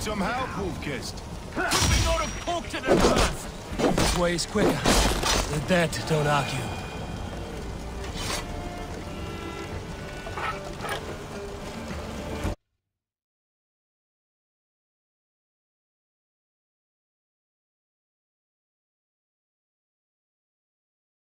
some help, Wolf-Kissed? Could we not have poked at the first? This way is quicker. The dead don't argue.